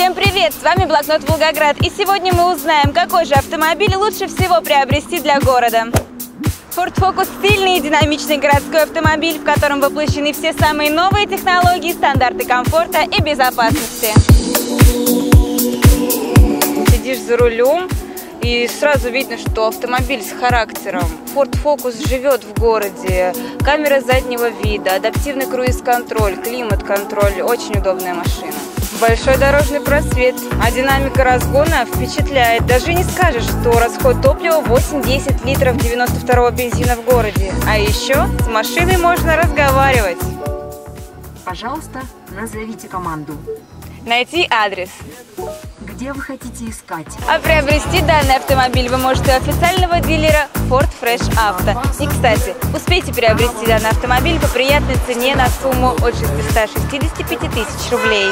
Всем привет! С вами Блокнот Волгоград. И сегодня мы узнаем, какой же автомобиль лучше всего приобрести для города. Ford Focus – стильный и динамичный городской автомобиль, в котором воплощены все самые новые технологии, стандарты комфорта и безопасности. Сидишь за рулем, и сразу видно, что автомобиль с характером. Ford Focus живет в городе, камера заднего вида, адаптивный круиз-контроль, климат-контроль. Очень удобная машина. Большой дорожный просвет, а динамика разгона впечатляет. Даже не скажешь, что расход топлива 8-10 литров 92-го бензина в городе. А еще с машиной можно разговаривать. Пожалуйста, назовите команду. Найти адрес. Где вы хотите искать? А приобрести данный автомобиль вы можете у официального дилера Ford Fresh Auto. И, кстати, успейте приобрести данный автомобиль по приятной цене на сумму от 665 тысяч рублей.